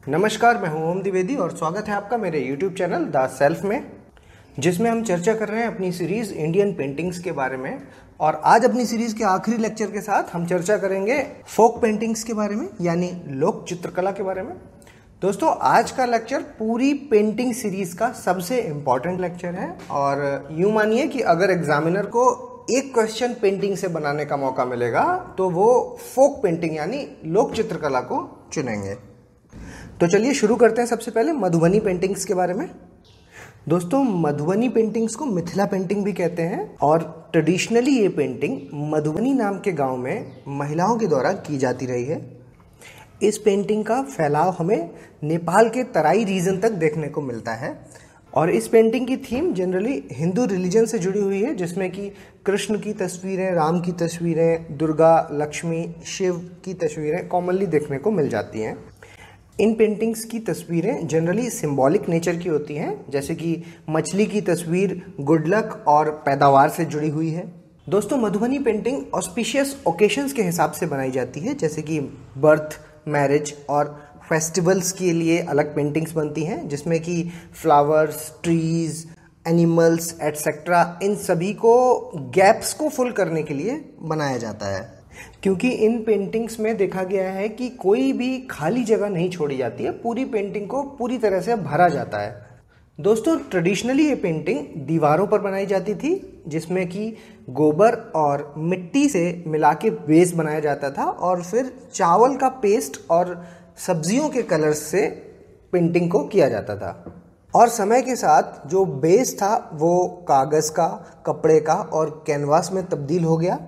नमस्कार, मैं हूँ ओम द्विवेदी और स्वागत है आपका मेरे YouTube चैनल द सेल्फ में, जिसमें हम चर्चा कर रहे हैं अपनी सीरीज़ इंडियन पेंटिंग्स के बारे में। और आज अपनी सीरीज़ के आखिरी लेक्चर के साथ हम चर्चा करेंगे फोक पेंटिंग्स के बारे में, यानी लोक चित्रकला के बारे में। दोस्तों, आज का लेक्चर पूरी पेंटिंग सीरीज़ का सबसे इंपॉर्टेंट लेक्चर है। और यूँ मानिए कि अगर एग्जामिनर को एक क्वेश्चन पेंटिंग से बनाने का मौका मिलेगा तो वो फोक पेंटिंग, यानी लोक चित्रकला को चुनेंगे। तो चलिए शुरू करते हैं सबसे पहले मधुबनी पेंटिंग्स के बारे में। दोस्तों, मधुबनी पेंटिंग्स को मिथिला पेंटिंग भी कहते हैं और ट्रेडिशनली ये पेंटिंग मधुबनी नाम के गाँव में महिलाओं के द्वारा की जाती रही है। इस पेंटिंग का फैलाव हमें नेपाल के तराई रीजन तक देखने को मिलता है और इस पेंटिंग की थीम जनरली हिंदू रिलीजन से जुड़ी हुई है, जिसमें कि कृष्ण की तस्वीरें, राम की तस्वीरें, दुर्गा, लक्ष्मी, शिव की तस्वीरें कॉमनली देखने को मिल जाती हैं। इन पेंटिंग्स की तस्वीरें जनरली सिंबॉलिक नेचर की होती हैं, जैसे कि मछली की तस्वीर गुड लक और पैदावार से जुड़ी हुई है। दोस्तों, मधुबनी पेंटिंग ऑस्पिशियस ओकेशंस के हिसाब से बनाई जाती है, जैसे कि बर्थ मैरिज और फेस्टिवल्स के लिए अलग पेंटिंग्स बनती हैं, जिसमें कि फ्लावर्स ट्रीज एनिमल्स एट्सेट्रा इन सभी को गैप्स को फुल करने के लिए बनाया जाता है। क्योंकि इन पेंटिंग्स में देखा गया है कि कोई भी खाली जगह नहीं छोड़ी जाती है, पूरी पेंटिंग को पूरी तरह से भरा जाता है। दोस्तों ट्रेडिशनली ये पेंटिंग दीवारों पर बनाई जाती थी, जिसमें कि गोबर और मिट्टी से मिला के बेस बनाया जाता था और फिर चावल का पेस्ट और सब्जियों के कलर्स से पेंटिंग को किया जाता था। और समय के साथ जो बेस था, वो कागज़ का, कपड़े का और कैनवास में तब्दील हो गया।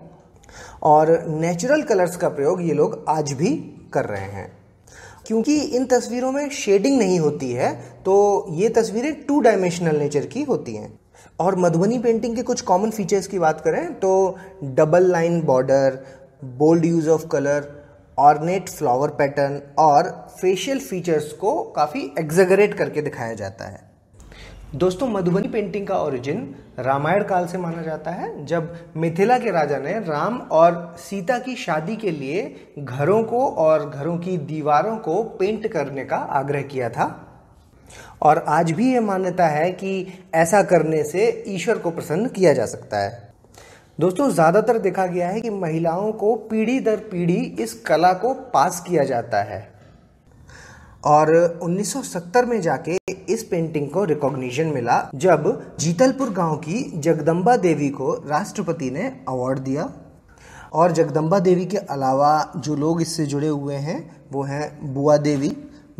और नेचुरल कलर्स का प्रयोग ये लोग आज भी कर रहे हैं। क्योंकि इन तस्वीरों में शेडिंग नहीं होती है तो ये तस्वीरें टू डायमेंशनल नेचर की होती हैं। और मधुबनी पेंटिंग के कुछ कॉमन फीचर्स की बात करें तो double line border bold use of colour ornate flower pattern और फेशियल फीचर्स को काफ़ी एग्जगरेट करके दिखाया जाता है। दोस्तों, मधुबनी पेंटिंग का ओरिजिन रामायण काल से माना जाता है, जब मिथिला के राजा ने राम और सीता की शादी के लिए घरों को और घरों की दीवारों को पेंट करने का आग्रह किया था। और आज भी यह मान्यता है कि ऐसा करने से ईश्वर को प्रसन्न किया जा सकता है। दोस्तों, ज़्यादातर देखा गया है कि महिलाओं को पीढ़ी दर पीढ़ी इस कला को पास किया जाता है। और 1970 में जाके इस पेंटिंग को रिकॉग्निशन मिला जब जीतलपुर गाँव की जगदम्बा देवी को राष्ट्रपति ने अवार्ड दिया। और जगदम्बा देवी के अलावा जो लोग इससे जुड़े हुए हैं, वो हैं बुआ देवी,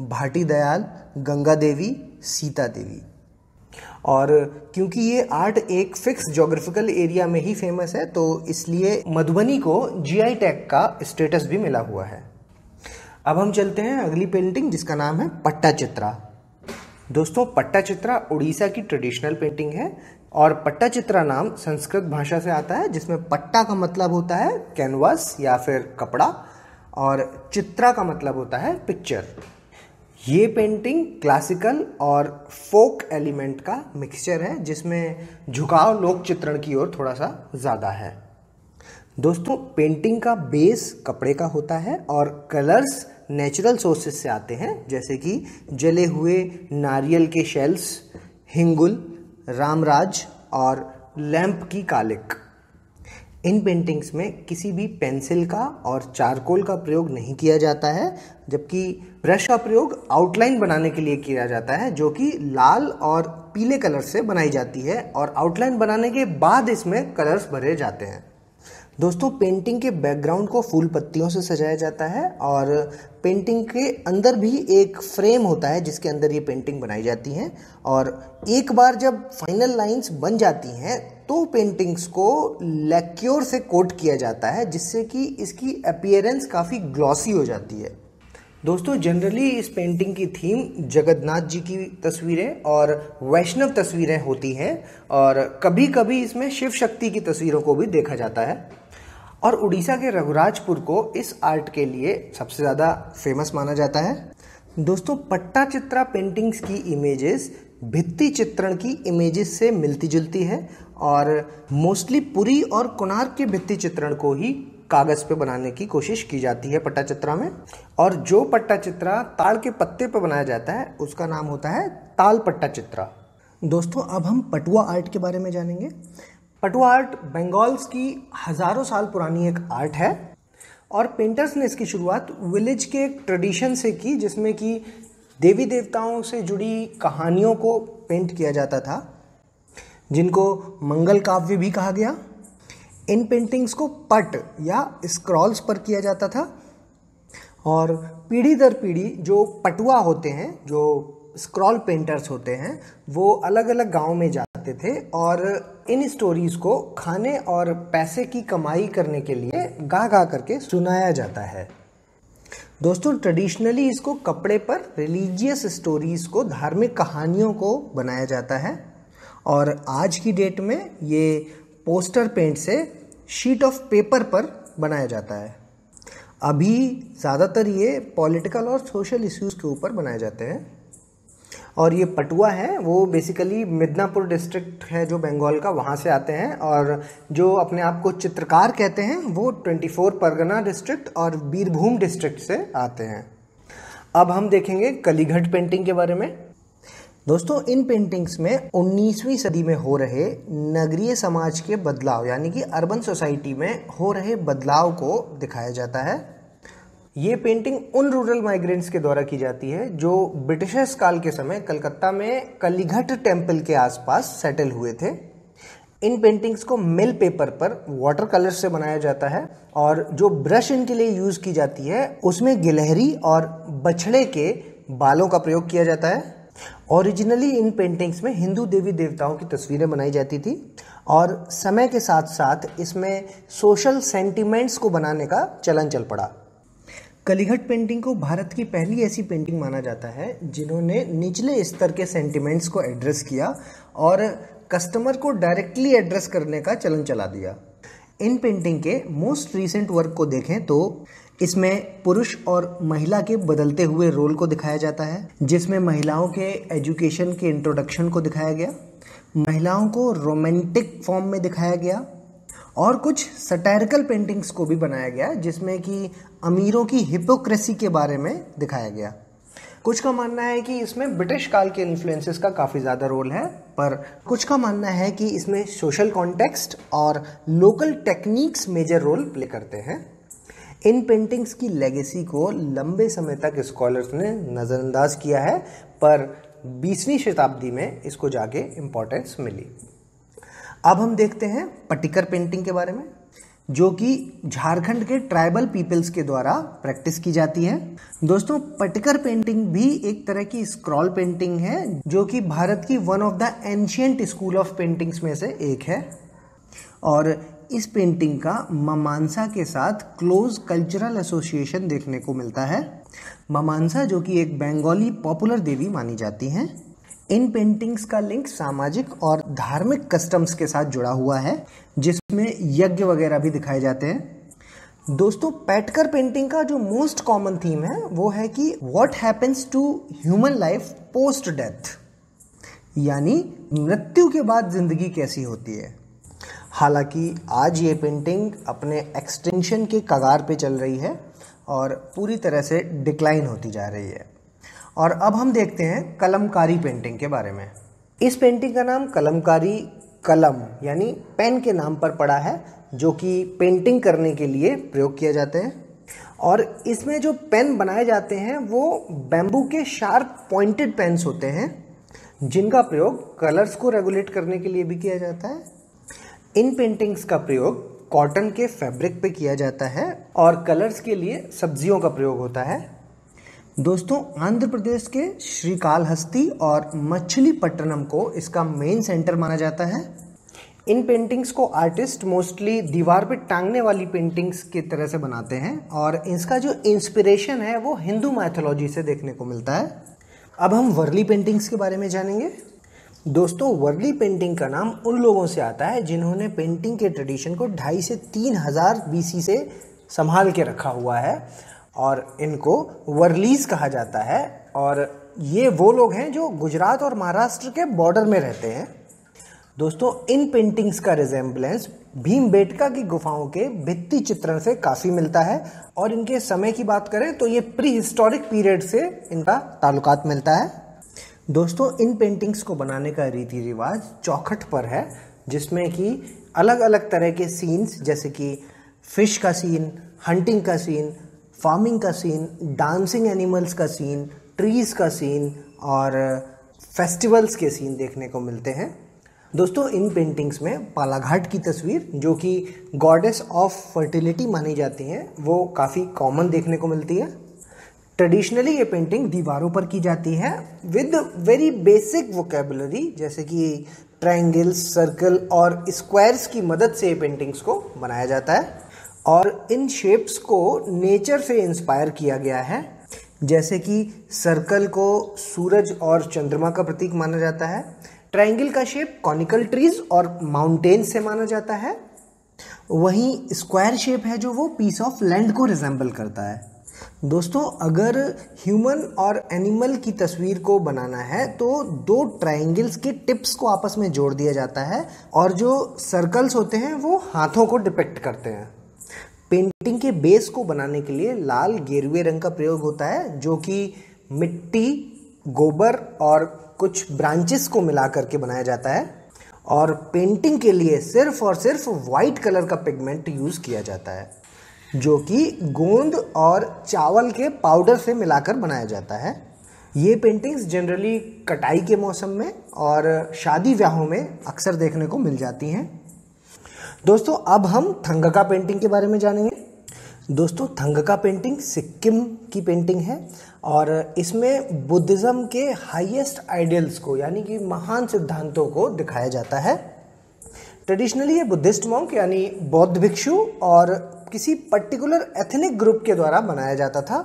भाटी दयाल, गंगा देवी, सीता देवी। और क्योंकि ये आर्ट एक फिक्स जोग्राफिकल एरिया में ही फ़ेमस है तो इसलिए मधुबनी को जीआई टैग का स्टेटस भी मिला हुआ है। अब हम चलते हैं अगली पेंटिंग जिसका नाम है पट्टा चित्रा। दोस्तों पट्टा चित्रा उड़ीसा की ट्रेडिशनल पेंटिंग है और पट्टा चित्रा नाम संस्कृत भाषा से आता है, जिसमें पट्टा का मतलब होता है कैनवास या फिर कपड़ा और चित्रा का मतलब होता है पिक्चर ये पेंटिंग क्लासिकल और फोक एलिमेंट का मिक्सचर है, जिसमें झुकाव लोक चित्रण की ओर थोड़ा सा ज़्यादा है. दोस्तों पेंटिंग का बेस कपड़े का होता है और कलर्स नेचुरल सोर्सेस से आते हैं, जैसे कि जले हुए नारियल के शेल्स हिंगुल, रामराज और लैंप की कालिक। इन पेंटिंग्स में किसी भी पेंसिल का और चारकोल का प्रयोग नहीं किया जाता है, जबकि ब्रश का प्रयोग आउटलाइन बनाने के लिए किया जाता है, जो कि लाल और पीले कलर से बनाई जाती है और आउटलाइन बनाने के बाद इसमें कलर्स भरे जाते हैं। दोस्तों पेंटिंग के बैकग्राउंड को फूल पत्तियों से सजाया जाता है और पेंटिंग के अंदर भी एक फ्रेम होता है जिसके अंदर ये पेंटिंग बनाई जाती हैं। और एक बार जब फाइनल लाइंस बन जाती हैं तो पेंटिंग्स को लेक्योर से कोट किया जाता है, जिससे कि इसकी अपियरेंस काफ़ी ग्लॉसी हो जाती है। दोस्तों जनरली इस पेंटिंग की थीम जगन्नाथ जी की तस्वीरें और वैष्णव तस्वीरें होती हैं और कभी कभी इसमें शिव शक्ति की तस्वीरों को भी देखा जाता है। और उड़ीसा के रघुराजपुर को इस आर्ट के लिए सबसे ज़्यादा फ़ेमस माना जाता है। दोस्तों, पट्टा चित्रा पेंटिंग्स की इमेजेस भित्ति चित्रण की इमेजेस से मिलती जुलती है और मोस्टली पुरी और कोणार्क के भित्ति चित्रण को ही कागज़ पे बनाने की कोशिश की जाती है पट्टा चित्रा में। और जो पट्टा चित्रा ताड़ के पत्ते पर बनाया जाता है, उसका नाम होता है ताल पट्टा चित्रा। दोस्तों, अब हम पटुआ आर्ट के बारे में जानेंगे। पटुआ आर्ट बंगाल्स की हज़ारों साल पुरानी एक आर्ट है और पेंटर्स ने इसकी शुरुआत विलेज के एक ट्रेडिशन से की, जिसमें कि देवी देवताओं से जुड़ी कहानियों को पेंट किया जाता था, जिनको मंगल काव्य भी कहा गया। इन पेंटिंग्स को पट या स्क्रॉल्स पर किया जाता था और पीढ़ी दर पीढ़ी जो पटुआ होते हैं, जो स्क्रॉल पेंटर्स होते हैं, वो अलग अलग गाँव में जाते थे और इन स्टोरीज को खाने और पैसे की कमाई करने के लिए गा गा करके सुनाया जाता है। दोस्तों ट्रेडिशनली इसको कपड़े पर रिलीजियस स्टोरीज को, धार्मिक कहानियों को बनाया जाता है। और आज की डेट में ये पोस्टर पेंट से शीट ऑफ़ पेपर पर बनाया जाता है। अभी ज़्यादातर ये पॉलिटिकल और सोशल इश्यूज़ के ऊपर बनाए जाते हैं। और ये पटुआ है, वो बेसिकली मिदनापुर डिस्ट्रिक्ट है जो बंगाल का, वहाँ से आते हैं और जो अपने आप को चित्रकार कहते हैं, वो 24 परगना डिस्ट्रिक्ट और बीरभूम डिस्ट्रिक्ट से आते हैं। अब हम देखेंगे कलीघट पेंटिंग के बारे में। दोस्तों, इन पेंटिंग्स में 19वीं सदी में हो रहे नगरीय समाज के बदलाव, यानी कि अर्बन सोसाइटी में हो रहे बदलाव को दिखाया जाता है। ये पेंटिंग उन रूरल माइग्रेंट्स के द्वारा की जाती है जो ब्रिटिशर्स काल के समय कलकत्ता में कलीघट टेंपल के आसपास सेटल हुए थे। इन पेंटिंग्स को मिल पेपर पर वाटर कलर से बनाया जाता है और जो ब्रश इनके लिए यूज़ की जाती है, उसमें गिलहरी और बछड़े के बालों का प्रयोग किया जाता है। ओरिजिनली इन पेंटिंग्स में हिंदू देवी देवताओं की तस्वीरें बनाई जाती थी और समय के साथ साथ इसमें सोशल सेंटिमेंट्स को बनाने का चलन चल पड़ा। कलीघट पेंटिंग को भारत की पहली ऐसी पेंटिंग माना जाता है, जिन्होंने निचले स्तर के सेंटिमेंट्स को एड्रेस किया और कस्टमर को डायरेक्टली एड्रेस करने का चलन चला दिया। इन पेंटिंग के मोस्ट रीसेंट वर्क को देखें तो इसमें पुरुष और महिला के बदलते हुए रोल को दिखाया जाता है, जिसमें महिलाओं के एजुकेशन के इंट्रोडक्शन को दिखाया गया, महिलाओं को रोमांटिक फॉर्म में दिखाया गया और कुछ सटायरिकल पेंटिंग्स को भी बनाया गया, जिसमें कि अमीरों की हिपोक्रेसी के बारे में दिखाया गया। कुछ का मानना है कि इसमें ब्रिटिश काल के इन्फ्लुएंसेस का काफ़ी ज़्यादा रोल है, पर कुछ का मानना है कि इसमें सोशल कॉन्टेक्स्ट और local techniques major role play करते हैं। इन पेंटिंग्स की लेगेसी को लंबे समय तक स्कॉलर्स ने नज़रअंदाज किया है, पर 20वीं शताब्दी में इसको जाके इम्पोर्टेंस मिली। अब हम देखते हैं पटिकर पेंटिंग के बारे में, जो कि झारखंड के ट्राइबल पीपल्स के द्वारा प्रैक्टिस की जाती है। दोस्तों पटिकर पेंटिंग भी एक तरह की स्क्रॉल पेंटिंग है, जो कि भारत की one of the ancient school of paintings में से एक है। और इस पेंटिंग का ममानसा के साथ क्लोज कल्चरल एसोसिएशन देखने को मिलता है। ममानसा जो कि एक बंगाली पॉपुलर देवी मानी जाती हैं। इन पेंटिंग्स का लिंक सामाजिक और धार्मिक कस्टम्स के साथ जुड़ा हुआ है, जिसमें यज्ञ वगैरह भी दिखाए जाते हैं। दोस्तों पैटकर पेंटिंग का जो मोस्ट कॉमन थीम है, वो है कि what happens to human life post death यानी मृत्यु के बाद ज़िंदगी कैसी होती है? हालाँकि आज ये पेंटिंग अपने एक्सटेंशन के कगार पे चल रही है और पूरी तरह से डिक्लाइन होती जा रही है। और अब हम देखते हैं कलमकारी पेंटिंग के बारे में। इस पेंटिंग का नाम कलमकारी कलम, यानी पेन के नाम पर पड़ा है, जो कि पेंटिंग करने के लिए प्रयोग किए जाते हैं। और इसमें जो पेन बनाए जाते हैं, वो बैम्बू के शार्प पॉइंटेड पेन्स होते हैं, जिनका प्रयोग कलर्स को रेगुलेट करने के लिए भी किया जाता है। इन पेंटिंग्स का प्रयोग कॉटन के फैब्रिक पे किया जाता है, और कलर्स के लिए सब्जियों का प्रयोग होता है। दोस्तों, आंध्र प्रदेश के श्रीकालहस्ती और मछलीपट्टनम को इसका मेन सेंटर माना जाता है। इन पेंटिंग्स को आर्टिस्ट मोस्टली दीवार पे टांगने वाली पेंटिंग्स की तरह से बनाते हैं और इसका जो इंस्पिरेशन है, वो हिंदू मैथोलॉजी से देखने को मिलता है। अब हम वर्ली पेंटिंग्स के बारे में जानेंगे। दोस्तों वर्ली पेंटिंग का नाम उन लोगों से आता है जिन्होंने पेंटिंग के ट्रेडिशन को ढाई से तीन हज़ार बीसी से संभाल के रखा हुआ है। और इनको वर्लीज कहा जाता है। और ये वो लोग हैं जो गुजरात और महाराष्ट्र के बॉर्डर में रहते हैं। दोस्तों, इन पेंटिंग्स का रिजेंबलेंस भीम बेटका की गुफाओं के भित्ति चित्रण से काफ़ी मिलता है। और इनके समय की बात करें तो ये प्री हिस्टोरिक पीरियड से इनका ताल्लुकात मिलता है। दोस्तों, इन पेंटिंग्स को बनाने का रीति रिवाज चौखट पर है, जिसमें कि अलग अलग तरह के सीन्स जैसे कि फ़िश का सीन हंटिंग का सीन फ़ार्मिंग का सीन डांसिंग एनिमल्स का सीन ट्रीज का सीन और फेस्टिवल्स के सीन देखने को मिलते हैं। दोस्तों, इन पेंटिंग्स में पालाघाट की तस्वीर, जो कि गॉडेस ऑफ़ फर्टिलिटी मानी जाती हैं, वो काफ़ी कॉमन देखने को मिलती है। ट्रेडिशनली ये पेंटिंग दीवारों पर की जाती है विद वेरी बेसिक वोकेबलरी जैसे कि ट्रायंगल्स सर्कल और स्क्वायर्स की मदद से ये पेंटिंग्स को बनाया जाता है। और इन शेप्स को नेचर से इंस्पायर किया गया है। जैसे कि सर्कल को सूरज और चंद्रमा का प्रतीक माना जाता है। ट्रायंगल का शेप कॉनिकल ट्रीज और माउंटेन से माना जाता है। वहीं स्क्वायर शेप है जो वो पीस ऑफ़ लैंड को रिजेंबल करता है। दोस्तों, अगर ह्यूमन और एनिमल की तस्वीर को बनाना है तो दो ट्रायंगल्स के टिप्स को आपस में जोड़ दिया जाता है और जो सर्कल्स होते हैं, वो हाथों को डिपेक्ट करते हैं। पेंटिंग के बेस को बनाने के लिए लाल गेरुए रंग का प्रयोग होता है, जो कि मिट्टी, गोबर और कुछ ब्रांचेस को मिला करके बनाया जाता है। और पेंटिंग के लिए सिर्फ़ और सिर्फ़ वाइट कलर का पिगमेंट यूज़ किया जाता है, जो कि गोंद और चावल के पाउडर से मिलाकर बनाया जाता है। ये पेंटिंग्स जनरली कटाई के मौसम में और शादी ब्याहों में अक्सर देखने को मिल जाती हैं। दोस्तों, अब हम थंगका पेंटिंग के बारे में जानेंगे। दोस्तों, थंगका पेंटिंग सिक्किम की पेंटिंग है और इसमें बुद्धिज़्म के हाईएस्ट आइडियल्स को, यानी कि महान सिद्धांतों को दिखाया जाता है। ट्रेडिशनली ये बुद्धिस्ट मॉन्क यानी बौद्ध भिक्षु और किसी पर्टिकुलर एथनिक ग्रुप के द्वारा बनाया जाता था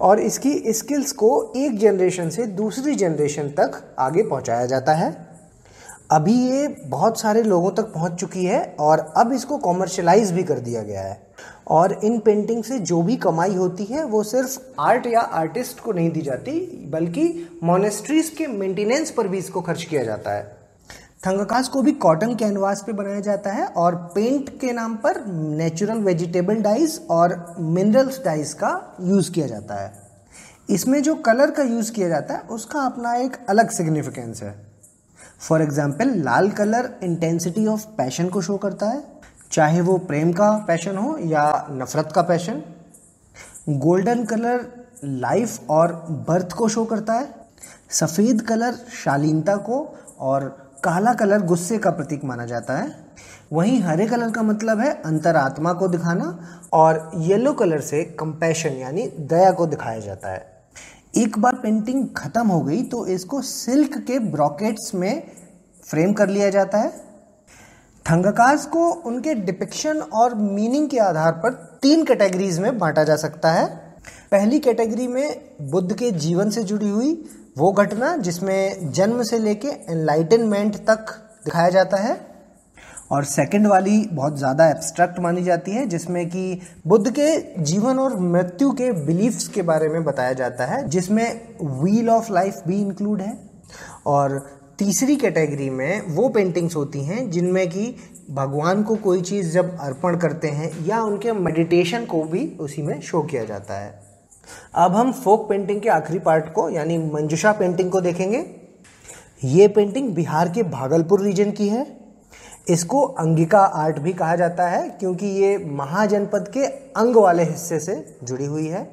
और इसकी स्किल्स को एक जनरेशन से दूसरी जनरेशन तक आगे पहुँचाया जाता है। अभी ये बहुत सारे लोगों तक पहुँच चुकी है और अब इसको कॉमर्शलाइज भी कर दिया गया है। और इन पेंटिंग से जो भी कमाई होती है, वो सिर्फ़ आर्ट या आर्टिस्ट को नहीं दी जाती, बल्कि मोनेस्ट्रीज के मेंटेनेंस पर भी इसको खर्च किया जाता है। थंगकास को भी कॉटन कैनवास पे बनाया जाता है और पेंट के नाम पर नेचुरल वेजिटेबल डाइज और मिनरल्स डाइज का यूज़ किया जाता है। इसमें जो कलर का यूज़ किया जाता है, उसका अपना एक अलग सिग्निफिकेंस है। फॉर एग्ज़ाम्पल लाल कलर इंटेंसिटी ऑफ़ पैशन को शो करता है। चाहे वो प्रेम का पैशन हो या नफरत का पैशन गोल्डन कलर लाइफ और बर्थ को शो करता है। सफ़ेद कलर शालीनता को और काला कलर गुस्से का प्रतीक माना जाता है। वहीं हरे कलर का मतलब है अंतरात्मा को दिखाना और येलो कलर से कंपैशन यानी दया को दिखाया जाता है। एक बार पेंटिंग खत्म हो गई तो इसको सिल्क के ब्रॉकेट्स में फ्रेम कर लिया जाता है। थंगकास को उनके डिपिक्शन और मीनिंग के आधार पर तीन कैटेगरीज में बांटा जा सकता है। पहली कैटेगरी में बुद्ध के जीवन से जुड़ी हुई वो घटना जिसमें जन्म से लेके एनलाइटनमेंट तक दिखाया जाता है। और सेकंड वाली बहुत ज़्यादा एब्स्ट्रैक्ट मानी जाती है, जिसमें कि बुद्ध के जीवन और मृत्यु के बिलीफ्स के बारे में बताया जाता है, जिसमें व्हील ऑफ़ लाइफ भी इंक्लूड है। और तीसरी कैटेगरी में वो पेंटिंग्स होती हैं, जिनमें कि भगवान को कोई चीज़ जब अर्पण करते हैं या उनके मेडिटेशन को भी उसी में शो किया जाता है। अब हम फोक पेंटिंग के आखिरी पार्ट को, यानी मंजुषा पेंटिंग को देखेंगे। ये पेंटिंग बिहार के भागलपुर रीजन की है। इसको अंगिका आर्ट भी कहा जाता है, क्योंकि ये महाजनपद के अंग वाले हिस्से से जुड़ी हुई है।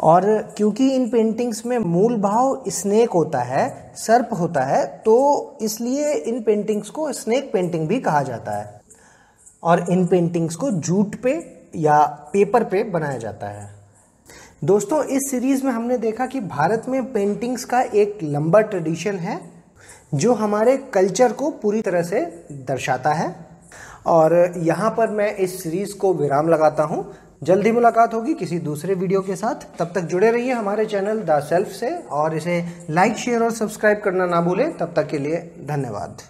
और क्योंकि इन पेंटिंग्स में मूल भाव स्नेक होता है, सर्प होता है तो इसलिए इन पेंटिंग्स को स्नेक पेंटिंग भी कहा जाता है। और इन पेंटिंग्स को जूट पे या पेपर पे बनाया जाता है। दोस्तों, इस सीरीज़ में हमने देखा कि भारत में पेंटिंग्स का एक लंबा ट्रेडिशन है। जो हमारे कल्चर को पूरी तरह से दर्शाता है। और यहाँ पर मैं इस सीरीज़ को विराम लगाता हूँ। जल्दी मुलाकात होगी किसी दूसरे वीडियो के साथ। तब तक जुड़े रहिए हमारे चैनल द सेल्फ से। और इसे लाइक शेयर और सब्सक्राइब करना ना भूलें। तब तक के लिए धन्यवाद।